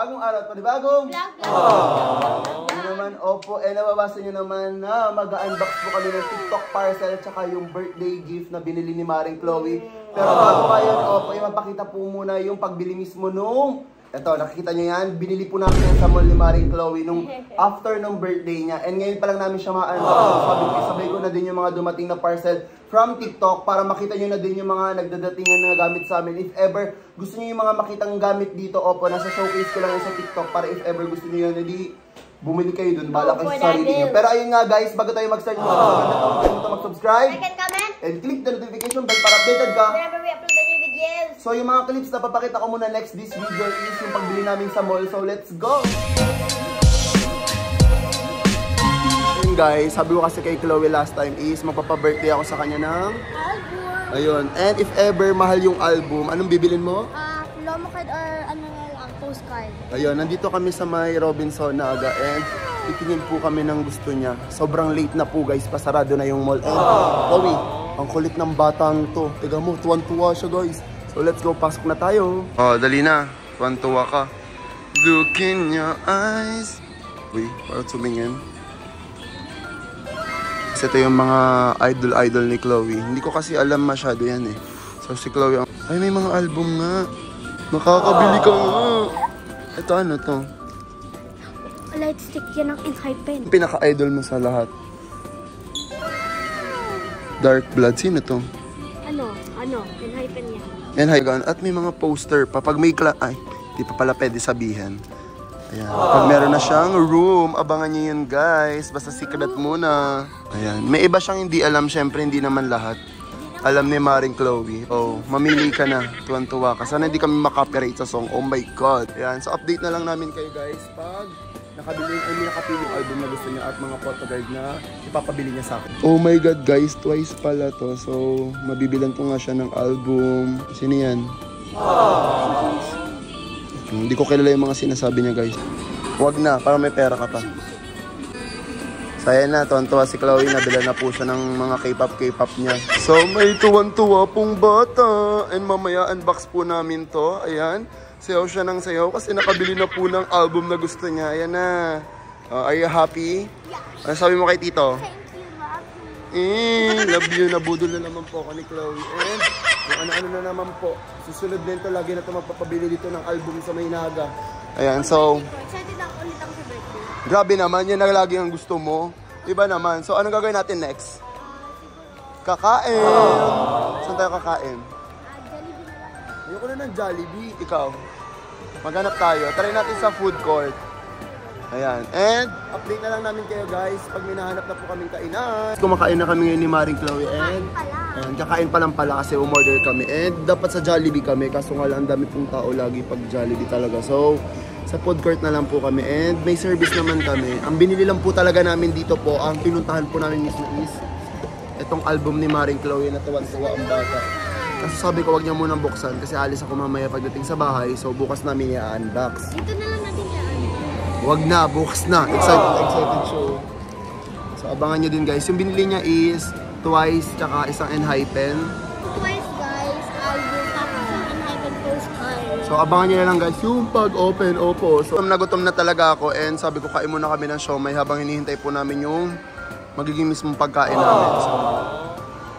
panibagong araw at panibagong... Vlog. Ano naman, opo, eh nababasa nyo naman na mag-unbox po kami ng TikTok parcel at saka yung birthday gift na binili ni Maring Chloe. Pero bago pa yun, opo, eh, mapakita po muna yung pagbili mismo nung... Eto, nakikita nyo yan, binili po namin yan sa mall ni Maring Chloe nung after nung birthday niya. And ngayon pa lang namin siya ma-unbox. Ko, sabay ko na din yung mga dumating na parcel from TikTok para makita nyo na din yung mga nagdadatingan na gamit sa amin. If ever gusto nyo yung mga makitang gamit dito, opo, nasa showcase ko lang sa TikTok para if ever gusto nyo yun, hindi bumili kayo dun, bala kayo sa sarili nyo. Pero ayun nga guys, bago tayo mag-start huwag kalimutan mag-subscribe Like and comment. and click the notification bell para updated ka. Whenever we upload a new videos. So yung mga clips na papakita ko muna next this video is yung pagbili namin sa mall. So let's go! Guys, sabi ko kasi kay Chloe last time is magpapa-birthday ako sa kanya ng... Album. Ayun, and if ever mahal yung album, anong bibilin mo? Ah, promo card or ano na lang, postcard. Ayun, nandito kami sa may Robinson na aga and titingin po kami ng gusto niya. Sobrang late na po guys, pasarado na yung mall. And Chloe, ang kulit ng batang to. Tiga mo, tuwan-tuwa siya guys. So let's go, pasok na tayo. Oh, dali na. Tuwan-tuwa ka. Look in your eyes. Uy, parang tumingin. Kasi ito yung mga idol-idol ni Chloe. Hindi ko kasi alam masyado yan eh. So si Chloe, ang- ay may mga album nga. Makakabili ka nga. Ito ano to? Light stick yan ang Enhypen. Yung pinaka-idol mo sa lahat. Dark Blood. Sino to? Ano? Ano? Enhypen yan. Hi. At may mga poster pa. Pag may kla... Ay, di pa pala pwede sabihin. Ayan. Pag meron na siyang room, abangan niyo yun, guys. Basta secret muna. Ayan. May iba siyang hindi alam. Siyempre, hindi naman lahat. Alam ni Maring Chloe. Oh, mamili ka na. Tuwan-tuwa ka. Sana hindi kami makopyright sa song. Oh my God. Ayan. So, update na lang namin kayo, guys. Pag nakabili, ay may nakapili yung album na gusto niya at mga photocard na ipapabili niya sa akin. Oh my God, guys. Twice pala to. So, mabibilan ko nga siya ng album. Sino yan? Hmm, Hindi ko kilala yung mga sinasabi niya, guys. Huwag na, para may pera ka pa. Saya na, tuwan-tuwa si Chloe, nabila na po siya ng mga K-pop, K-pop niya. So, may tuwan-tuwa pong bata. And mamaya, unbox po namin to. Ayan. Sayaw siya ng sayaw kasi nakabili na po ng album na gusto niya. Ayan na. Uh, are you happy? Ano sabi mo kay Tito? Thank Mom. Eh, love you. Nabudol na naman po ako ni Chloe. And kung ano-ano na naman po. Susunod din to lagi na to magpapabili dito ng album sa Maynaga. Ayan, so... Excited ako ulit ako sa birthday. Grabe naman, yan na lagi ang gusto mo. Iba naman. So, anong gagawin natin next? Kakain! Saan tayo kakain? Ah, Jollibee na lang. Ayoko na ng Jollibee. Ikaw. Maghanap tayo. Try natin sa food court. Ayan. And, update na lang namin kayo guys pag may nahanap na po kaming kainan. Kumakain na kami ngayon ni Maring Chloe and. Ayan, kakain pa lang pala kasi umorder kami. And dapat sa Jollibee kami, kaso nga lang ang dami pong tao lagi pag Jollibee talaga. So, sa food court na lang po kami. And may service naman kami. Ang binili lang po talaga namin dito po, ang pinuntahan po namin mismo is itong album ni Maring Chloe na tuwan-tuwa ang bata. Kasi sabi ko wag niya munang buksan kasi alis ako mamaya pagdating sa bahay. So bukas namin i-unbox. Dito na lang natin yan. Wag na, bukas na. Excited, excited show. So abangan nyo din guys. Yung binili niya is twice tsaka isang Enhypen. Twice, guys. Album. Tapos yung Enhypen postcard. So abangan nyo na lang guys yung pag-open, opo. So gutom na gutom na talaga ako and sabi ko kain muna kami ng siomay habang hinihintay po namin yung magiging mismong pagkain namin. So,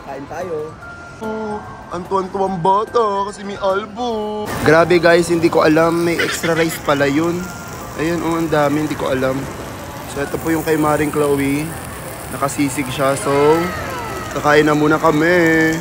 kain tayo. Oh, ang tuwan-tuwang bata kasi may album. Grabe guys, hindi ko alam may extra rice pala yun. Ayun, oh, ang dami, hindi ko alam. So ito po yung kay Maring Chloe. Nakasisig siya, so kakain na muna kami.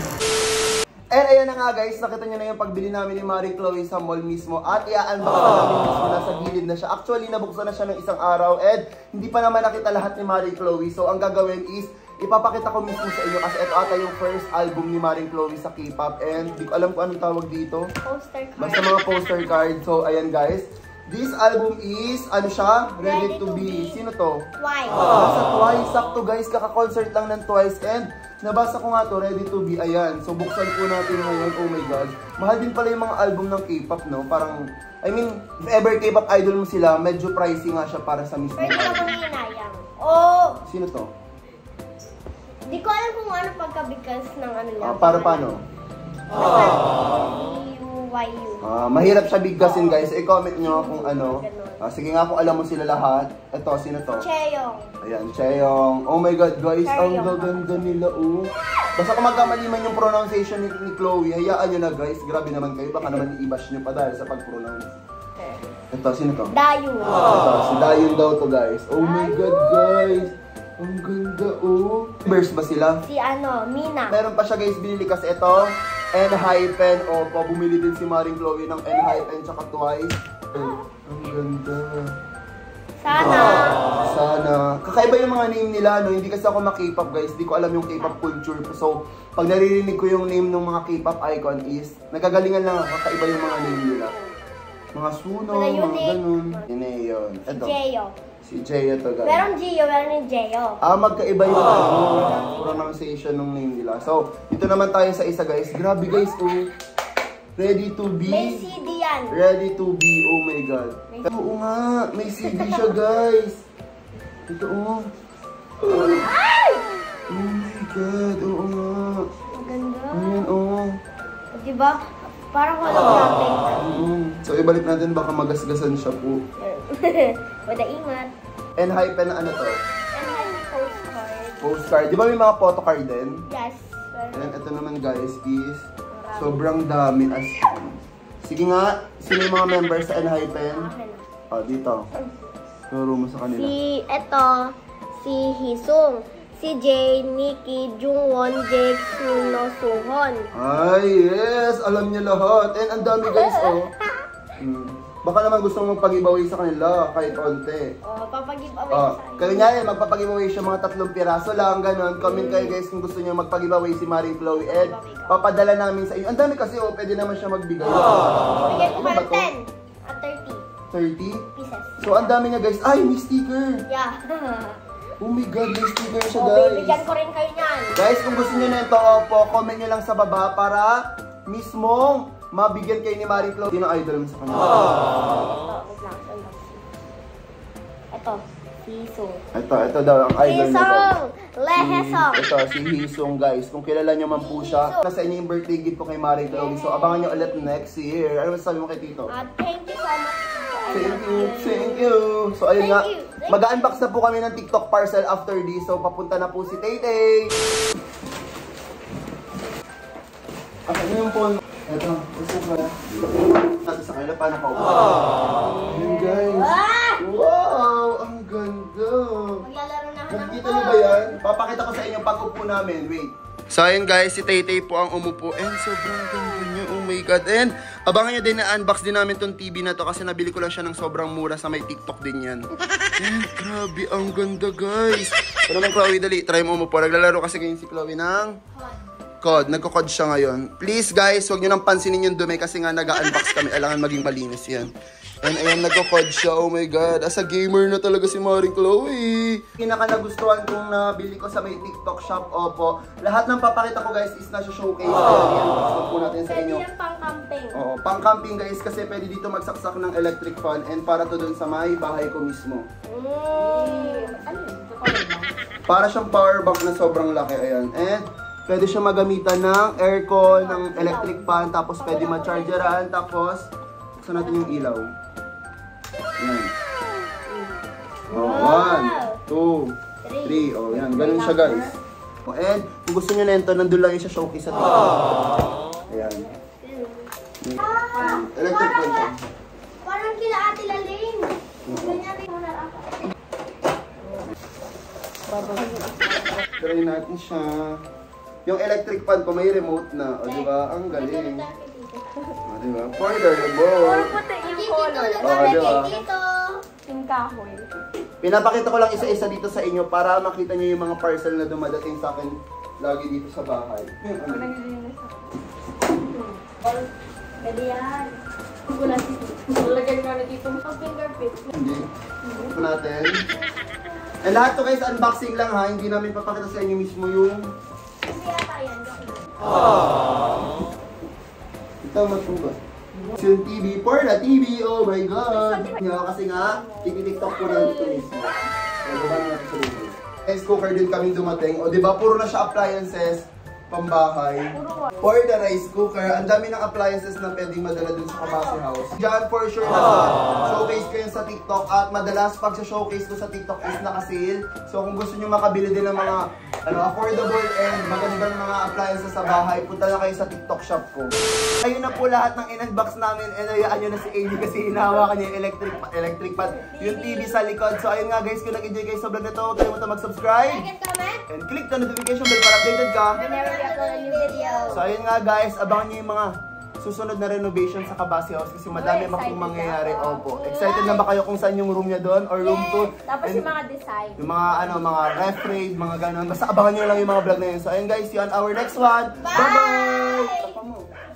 And ayan na nga guys, nakita nyo na yung pagbili namin ni Marie Chloe sa mall mismo at i-unbox na namin mismo, nasa gilid na siya. Actually, nabuksan na siya ng isang araw and hindi pa naman nakita lahat ni Marie Chloe. So ang gagawin is, ipapakita ko mismo sa inyo kasi ito ata yung first album ni Marie Chloe sa K-pop and di ko alam kung anong tawag dito. Poster card. Basta mga poster card. So ayan guys, this album is, ano siya? Ready, Ready to, to be. be. Sino to? Twice. Nasa Twice, sakto guys, kaka-concert lang ng Twice and nabasa ko nga to, ready to be, ayan. So buksan po natin ngayon, oh my god. Mahal din pala yung mga album ng K-pop, no? Parang, I mean, if ever K-pop idol mo sila, medyo pricey nga siya para sa mismo Pwede akong hinayang. Oh! Sino to? Di ko alam kung ano pagkabigas ng ano lang. Ah, para paano? Basta, yung YU. Ah, mahirap siya bigkasin guys. I-comment nyo kung ano. Ah, sige nga kung alam mo sila lahat. Ito, sino to? Cheyong. Ayan, Cheong. Oh my God, guys, ang gaganda nila, oh. Basta kung magkamali man yung pronunciation ni, ni Chloe, hayaan nyo na, guys. Grabe naman kayo. Baka naman i-bash nyo pa dahil sa pag-pronounce. Ito, sino to? Dayu. Ito, si Dayun daw to, guys. Oh my God, guys. Ang ganda, oh. Verse ba sila? Si ano, Mina. Meron pa siya, guys, binili kasi ito. N-hyphen, opo. Bumili din si Maring Chloe ng N-hyphen tsaka twice. Ay, ang ganda. Sana. Sana. Kakaiba yung mga name nila, no? Hindi kasi ako ma-K-pop, guys. Hindi ko alam yung K-pop culture. So, pag naririnig ko yung name ng mga K-pop icon is, nagagalingan lang ako. Kakaiba yung mga name nila. Mga Suno, Mga unique. ganun. Yun eh, yun. Si Jeyo. si Jaya to, guys. Meron Gio, meron yung Jeyo. Ah, magkaiba yung ano, pronunciation ng name nila. So, dito naman tayo sa isa, guys. Grabe, guys, oh. Ready to be... May CD yan. Ready to be, oh my God. Oo nga, may CD siya guys. Ito oh. Ay! Oh my God, oo nga. Ang ganda. Ayan oh. Diba? Parang walang natin. Oo. So ibalik natin baka magasgasan siya po. Wala ingat. And hype na ano to? And then postcard. Postcard. Di ba may mga photocard din? Yes. And ito naman guys is sobrang dami as Sige nga, sino yung mga members sa Enhypen? Akin na. Ah, dito. Turo mo sa kanila. Si, eto, si Hisung. Si Jay, Nikki, Jungwon, Jake, Suno, Suhon. Ay, yes! Alam niya lahat. And ang dami guys, oh. Hmm. Baka naman gusto mong mag-giveaway sa kanila kahit konti. O, papag-give away Oh, sa kayo niya eh, magpapag-giveaway siya mga tatlong piraso lang, ganun. Comment kayo guys kung gusto niyo magpag-giveaway si Marie Chloe Ed. Papadala namin sa inyo. Ang dami kasi oh, pwede naman siya magbigay. Bigay ko Ano pa ba ng to? 10 at 30 30? pieces. So ang dami niya guys. Ay, may sticker! Yeah. Oh my god, may sticker siya o, bibigyan guys. ko rin kayo niyan. Guys, kung gusto niyo na ito, opo, comment niyo lang sa baba para mismong mabigyan kayo ni Marie Chloe. Sino idol mo sa kanya? Ito, wait lang. unboxing. Ito, Hisung. Ito, ito daw ang idol niya. guys. Hisung! Lehesong! Ito, si Hisong guys. Kung kilala nyo man po siya. Nasa inyo yung birthday gift ko kay Marie Chloe. So, abangan nyo ulit next year. Ano masasabi mo kay Tito? Ah, thank you so much. Thank you, thank you. So, ayun Thank nga. you, thank Mag-unbox na po kami ng TikTok parcel after this. So, papunta na po si Tay-Tay. Akin mo yung phone. Ito, gusto ko na. Natin sa kanila, paano pa upo? Ayun guys. Ah! Wow, ang ganda. Maglalaro na ako Nakikita niyo ba yan? Papakita ko sa inyo pag upo namin. Wait. So ayun guys, si Taytay po ang umupo and sobrang ganda niya. Oh my God. And abangan nyo din na unbox din namin tong TV na to kasi nabili ko lang siya ng sobrang mura sa may TikTok din yan. And grabe, ang ganda guys. Pero naman Chloe, dali, try mo umupo. Naglalaro kasi ngayon si Chloe ng COD. Nagko-COD siya ngayon. Please guys, huwag nyo nang pansinin yung dumi kasi nga nag-unbox kami. Kailangan maging malinis yan. And ayan, nagko-COD siya. Oh my God. As a gamer na talaga si Maring Chloe. Pinaka nagustuhan kong nabili ko sa may TikTok shop, opo. Lahat ng papakita ko guys is nasa showcase. Oh. Yan, po natin sa Pwede inyo. yan pang camping. Oo, pang camping guys kasi pwede dito magsaksak ng electric fan and para to dun sa may bahay ko mismo. Mm. Ano yun? Para siyang power bank na sobrang laki, ayan. And pwede siya magamitan ng aircon, ng electric fan, tapos pwede ma-chargeran, tapos buksan natin yung ilaw. Ayan. Oh, one, two, three. Oh, yan. Ganun siya, guys. Oh, and kung gusto nyo nito, nandun lang yung sa showcase sa TikTok. Ayan. Ah! Electric fan siya. Parang kila Ate Laling. Ganyan rin. Try natin siya. Yung electric fan ko may remote na. O, di ba? Ang galing. O, di ba? For the remote. puti yung Dito, color. Oo, di ba? dito. Yung kahoy. Pinapakita ko lang isa-isa dito sa inyo para makita nyo yung mga parcel na dumadating sa akin lagi dito sa bahay. Ano? Pwede yan. Gulat. Lalagyan nga na dito. Ang fingerprint. Hindi. Ito natin. And lahat to guys, unboxing lang ha. Hindi namin papakita sa inyo mismo yung... Joke lang. Ito matuba. Yung TV, for the TV, oh my God! Nga, kasi nga, tiki-tiktok ko na dito mismo. So, diba natin sa dito. Rice cooker din kami dumating. O, di ba, puro na siya appliances. pambahay. For the rice cooker, ang dami ng appliances na pwedeng madala dun sa Kabase House. Diyan for sure na showcase ko yun sa TikTok at madalas pag sa showcase ko sa TikTok is naka-sale. So kung gusto nyo makabili din ng mga ano, affordable and magandang mga appliances sa bahay, punta na kayo sa TikTok shop ko. Ayun na po lahat ng in-unbox namin and hayaan nyo na si AD kasi hinahawakan niya yung electric, electric pan, yung TV sa likod. So ayun nga guys, kung nag-enjoy kayo sa vlog na to, huwag kalimutan mag-subscribe Like and comment and click the notification bell para updated ka. whenever we upload a new video. So ayun nga guys, abangan niyo yung mga susunod na renovation sa Kabasi House kasi madami pa pong mangyayari. Opo. Excited na ba kayo kung saan yung room niya doon or room 2? Tapos yung mga design. yung mga ano, mga ref raid, mga ganun. Basta abangan niyo lang yung mga vlog na yun. So ayun guys, see you on our next one. Bye-bye! Tapa mo.